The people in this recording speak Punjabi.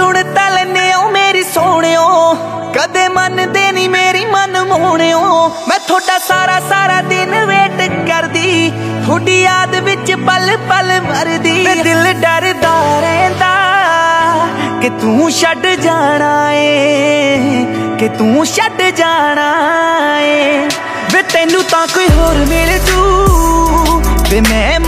ਸੁਣ ਤਾਂ ਲੈਨੇ ਓ ਮੇਰੀ ਸੋਹਣਿਓ। ਕਦੇ ਮੰਨਦੇ ਨਹੀਂ ਮੇਰੀ ਮਨ ਮੋਹਣਿਓ। ਮੈਂ ਤੁਹਾਡਾ ਸਾਰਾ ਸਾਰਾ ਦਿਨ ਵੇਟ ਕਰਦੀ। ਤੁਹਾਡੀ ਯਾਦ ਵਿੱਚ ਪਲ ਪਲ ਮਰਦੀ। ਦਿਲ ਡਰਦਾ ਰਹਿੰਦਾ ਕਿ ਤੂੰ ਛੱਡ ਜਾਣਾ ਏ। ਕਿ ਤੂੰ ਛੱਡ ਜਾਣਾ ਏ। ਵੇ ਤੈਨੂੰ ਤਾਂ ਕੋਈ ਹੋਰ ਮਿਲ ਜੂ। ਵੇ ਮੈਂ